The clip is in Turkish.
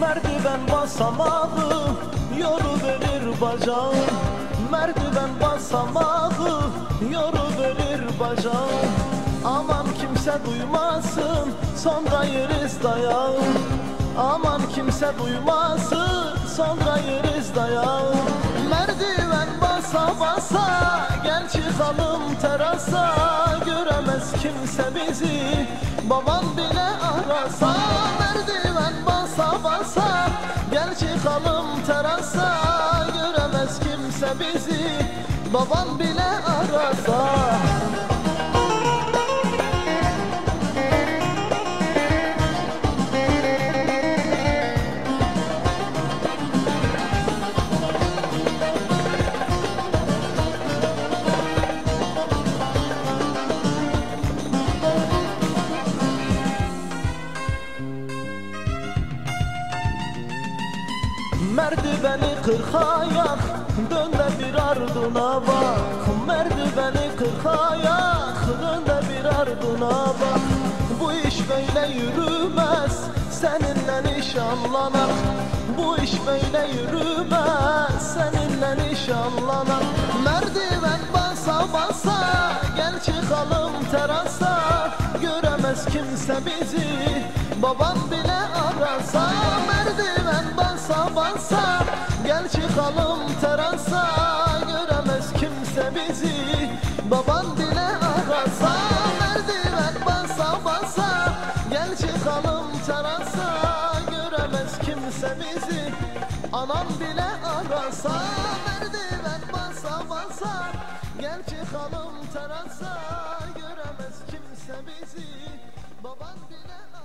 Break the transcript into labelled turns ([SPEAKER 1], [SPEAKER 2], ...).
[SPEAKER 1] Merdiven basamağı yoru verir bacağım Merdiven basamağı yoru verir bacağım Aman kimse duymasın sonra yeriz dayağı. Aman kimse duymasın sonra yeriz dayağı. Merdiven basa basa gel çıkalım terasa. Göremez kimse bizi baban bile arasa çıkalım terasa Göremez kimse bizi. Baban bile arasa Merdiveni kırk ayak Dön de bir ardına bak. Merdiveni kırk ayak Dön de bir ardına bak. Bu iş böyle yürümez Seninle nişanlanak Bu iş böyle yürümez Seninle nişanlanak Merdiven basa basa Gel çıkalım terasa. Göremez kimse bizi Babam bile arasa basa Gel çıkalım terasa Göremez kimse bizi Baban bile arasa. Merdiven basa basa Gel çıkalım terasa Göremez kimse bizi Anam bile arasa. Merdiven basa basa Gel çıkalım terasa Göremez kimse bizi Baban bile arasa